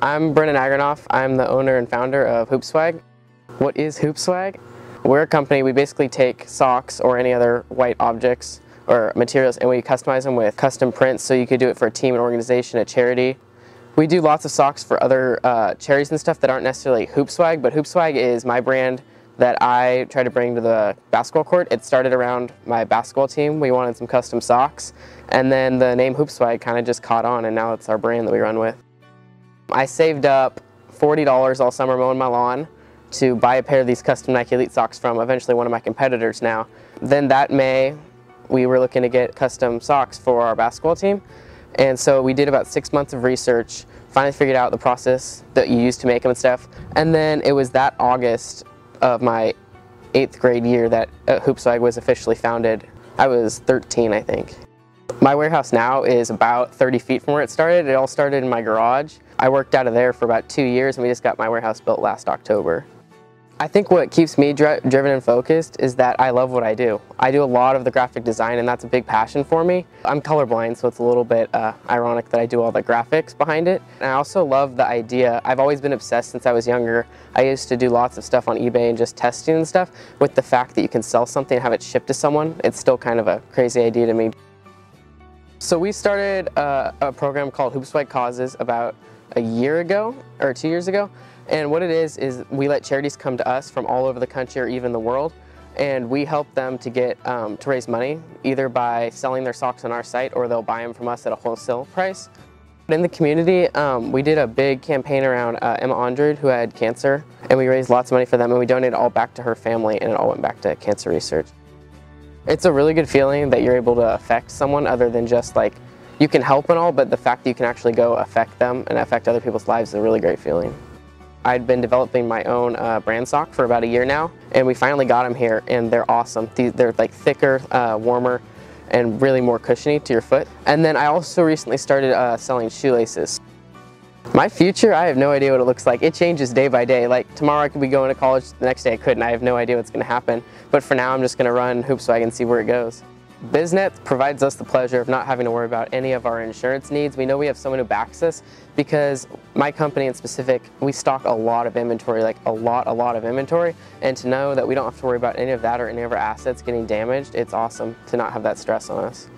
I'm Brennan Agranoff. I'm the owner and founder of Hoopswagg. What is Hoopswagg? We're a company, we basically take socks or any other white objects or materials and we customize them with custom prints so you could do it for a team, an organization, a charity. We do lots of socks for other uh, charities and stuff that aren't necessarily Hoopswagg, but Hoopswagg is my brand that I try to bring to the basketball court. It started around my basketball team. We wanted some custom socks and then the name Hoopswagg kind of just caught on and now it's our brand that we run with. I saved up $40 all summer mowing my lawn to buy a pair of these custom Nike Elite socks from eventually one of my competitors now. Then that May, we were looking to get custom socks for our basketball team. And so we did about six months of research, finally figured out the process that you use to make them and stuff. And then it was that August of my eighth grade year that uh, Hoopswagg was officially founded. I was 13, I think. My warehouse now is about 30 feet from where it started. It all started in my garage. I worked out of there for about two years and we just got my warehouse built last October. I think what keeps me dri driven and focused is that I love what I do. I do a lot of the graphic design and that's a big passion for me. I'm colorblind so it's a little bit uh, ironic that I do all the graphics behind it. And I also love the idea, I've always been obsessed since I was younger. I used to do lots of stuff on eBay and just testing and stuff. With the fact that you can sell something and have it shipped to someone, it's still kind of a crazy idea to me. So we started uh, a program called Hoopswagg Causes about a year ago or two years ago and what it is, is we let charities come to us from all over the country or even the world, and we help them to get um, to raise money, either by selling their socks on our site or they'll buy them from us at a wholesale price. In the community, um, we did a big campaign around uh, Emma Andred, who had cancer, and we raised lots of money for them, and we donated all back to her family, and it all went back to cancer research. It's a really good feeling that you're able to affect someone other than just like, you can help and all, but the fact that you can actually go affect them and affect other people's lives is a really great feeling. I'd been developing my own uh, brand sock for about a year now, and we finally got them here, and they're awesome. They're like thicker, uh, warmer, and really more cushiony to your foot. And then I also recently started uh, selling shoelaces. My future, I have no idea what it looks like. It changes day by day. Like tomorrow I could be going to college, the next day I couldn't. I have no idea what's going to happen. But for now I'm just going to run Hoopswagg and see where it goes. Bisnett provides us the pleasure of not having to worry about any of our insurance needs. We know we have someone who backs us because my company in specific, we stock a lot of inventory, like a lot, a lot of inventory. And to know that we don't have to worry about any of that or any of our assets getting damaged, it's awesome to not have that stress on us.